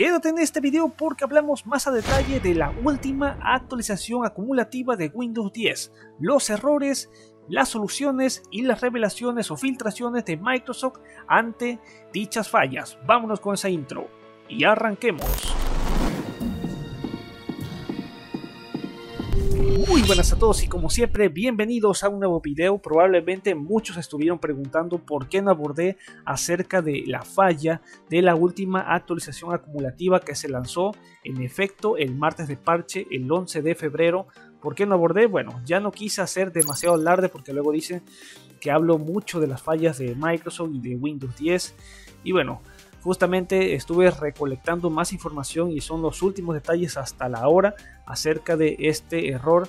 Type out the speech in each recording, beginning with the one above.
Quédate en este video porque hablamos más a detalle de la última actualización acumulativa de Windows 10, los errores, las soluciones y las revelaciones o filtraciones de Microsoft ante dichas fallas. Vámonos con esa intro y arranquemos. Muy buenas a todos y como siempre bienvenidos a un nuevo video. Probablemente muchos estuvieron preguntando por qué no abordé acerca de la falla de la última actualización acumulativa que se lanzó en efecto el martes de parche el 11 de febrero. ¿Por qué no abordé? Bueno, ya no quise hacer demasiado alarde porque luego dicen que hablo mucho de las fallas de Microsoft y de Windows 10 y bueno, justamente estuve recolectando más información y son los últimos detalles hasta la hora acerca de este error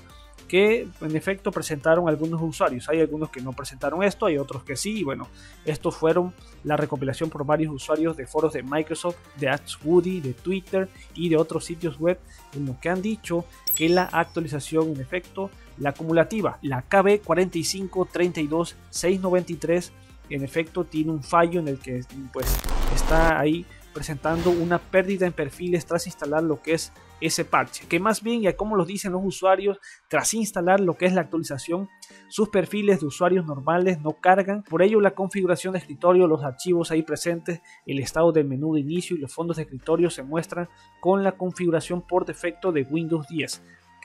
que en efecto presentaron algunos usuarios. Hay algunos que no presentaron esto, hay otros que sí. Y bueno, estos fueron la recopilación por varios usuarios de foros de Microsoft, de AdsWoody, de Twitter y de otros sitios web en los que han dicho que la actualización en efecto, la acumulativa, la KB4532693, en efecto tiene un fallo en el que pues está ahí presentando una pérdida en perfiles tras instalar lo que es ese parche, que más bien, ya como lo dicen los usuarios, tras instalar lo que es la actualización, sus perfiles de usuarios normales no cargan, por ello la configuración de escritorio, los archivos ahí presentes, el estado del menú de inicio y los fondos de escritorio se muestran con la configuración por defecto de Windows 10.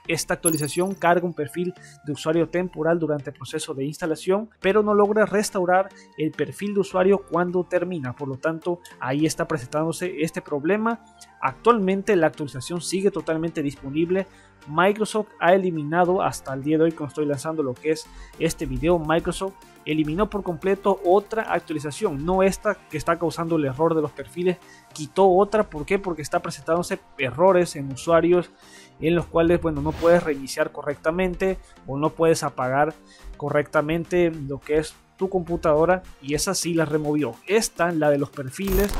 Esta actualización carga un perfil de usuario temporal durante el proceso de instalación, pero no logra restaurar el perfil de usuario cuando termina. Por lo tanto, ahí está presentándose este problema. Actualmente la actualización sigue totalmente disponible. Microsoft ha eliminado hasta el día de hoy cuando estoy lanzando lo que es este video, Microsoft eliminó por completo otra actualización, no esta que está causando el error de los perfiles, quitó otra, ¿por qué? Porque está presentándose errores en usuarios en los cuales, bueno, no puedes reiniciar correctamente o no puedes apagar correctamente lo que es tu computadora y esa sí la removió. Esta, la de los perfiles,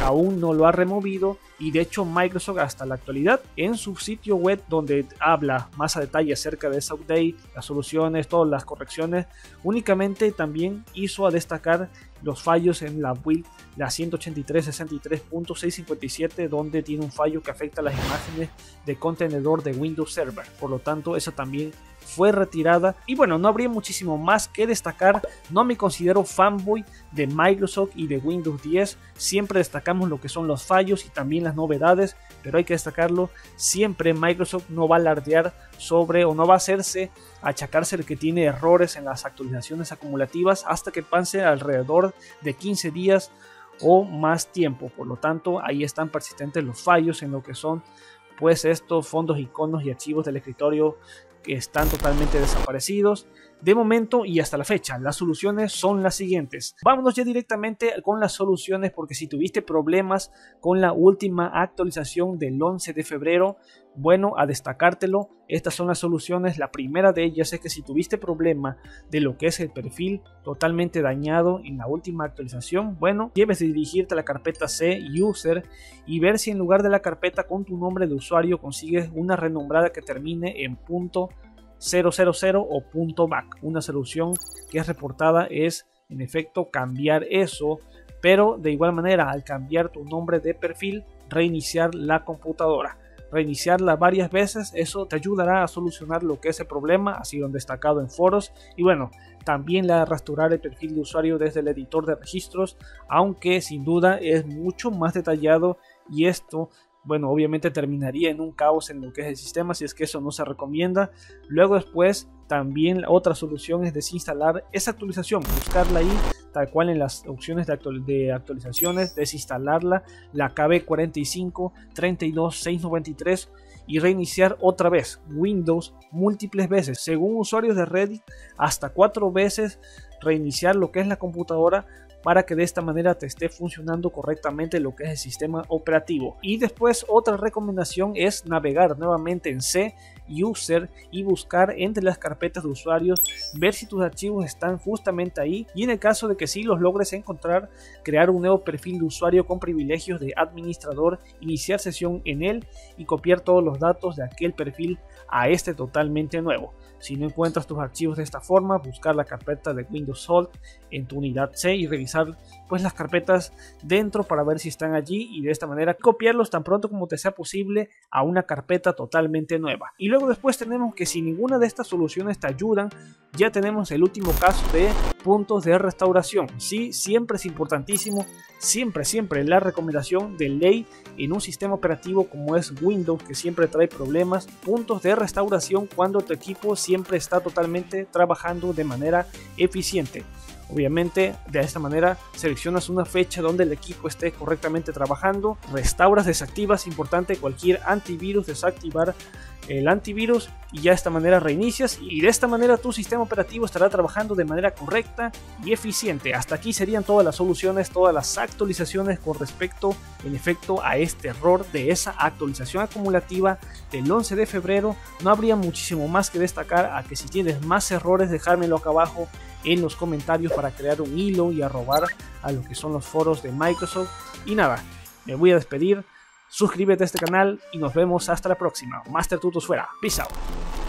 aún no lo ha removido y de hecho Microsoft hasta la actualidad en su sitio web donde habla más a detalle acerca de esa update, las soluciones, todas las correcciones, únicamente también hizo a destacar los fallos en la build la 183.63.657 donde tiene un fallo que afecta las imágenes de contenedor de Windows Server. Por lo tanto, eso también fue retirada. Y bueno, no habría muchísimo más que destacar. No me considero fanboy de Microsoft y de Windows 10. Siempre destacamos lo que son los fallos y también las novedades. Pero hay que destacarlo. Siempre Microsoft no va a alardear sobre o no va a hacerse achacarse el que tiene errores en las actualizaciones acumulativas hasta que pase alrededor de 15 días o más tiempo. Por lo tanto, ahí están persistentes los fallos en lo que son pues estos fondos, iconos y archivos del escritorio que están totalmente desaparecidos de momento y hasta la fecha. Las soluciones son las siguientes. Vámonos ya directamente con las soluciones porque si tuviste problemas con la última actualización del 11 de febrero, bueno, a destacártelo, estas son las soluciones. La primera de ellas es que si tuviste problema de lo que es el perfil totalmente dañado en la última actualización, bueno, debes dirigirte a la carpeta C User y ver si en lugar de la carpeta con tu nombre de usuario consigues una renombrada que termine en punto 000 o punto .back. Una solución que es reportada es en efecto cambiar eso, pero de igual manera al cambiar tu nombre de perfil, reiniciar la computadora. Reiniciarla varias veces, eso te ayudará a solucionar lo que es el problema, ha sido destacado en foros. Y bueno, también la de restaurar el perfil de usuario desde el editor de registros, aunque sin duda es mucho más detallado y esto bueno, obviamente terminaría en un caos en lo que es el sistema, si es que eso no se recomienda. Luego después, también otra solución es desinstalar esa actualización, buscarla ahí tal cual en las opciones de, actualizaciones, desinstalarla, la KB45 32693 y reiniciar otra vez Windows múltiples veces, según usuarios de Reddit, hasta cuatro veces reiniciar lo que es la computadora para que de esta manera te esté funcionando correctamente lo que es el sistema operativo. Y después otra recomendación es navegar nuevamente en C user y buscar entre las carpetas de usuarios, ver si tus archivos están justamente ahí y en el caso de que sí los logres encontrar, crear un nuevo perfil de usuario con privilegios de administrador, iniciar sesión en él y copiar todos los datos de aquel perfil a este totalmente nuevo. Si no encuentras tus archivos de esta forma, buscar la carpeta de Windows Salt en tu unidad C y revisar pues las carpetas dentro para ver si están allí y de esta manera copiarlos tan pronto como te sea posible a una carpeta totalmente nueva. Y luego después tenemos que si ninguna de estas soluciones te ayudan, ya tenemos el último caso de puntos de restauración. Sí, siempre es importantísimo, siempre, siempre la recomendación de ley en un sistema operativo como es Windows que siempre trae problemas, puntos de restauración cuando tu equipo siempre está totalmente trabajando de manera eficiente. Obviamente, de esta manera seleccionas una fecha donde el equipo esté correctamente trabajando, restauras, desactivas, importante cualquier antivirus, desactivar el antivirus y ya de esta manera reinicias y de esta manera tu sistema operativo estará trabajando de manera correcta y eficiente. Hasta aquí serían todas las soluciones, todas las actualizaciones con respecto en efecto a este error de esa actualización acumulativa del 11 de febrero. No habría muchísimo más que destacar a que si tienes más errores dejármelo acá abajo en los comentarios para crear un hilo y arrobar a lo que son los foros de Microsoft. Y nada, me voy a despedir. Suscríbete a este canal y nos vemos hasta la próxima. Master Tutos fuera. Peace out.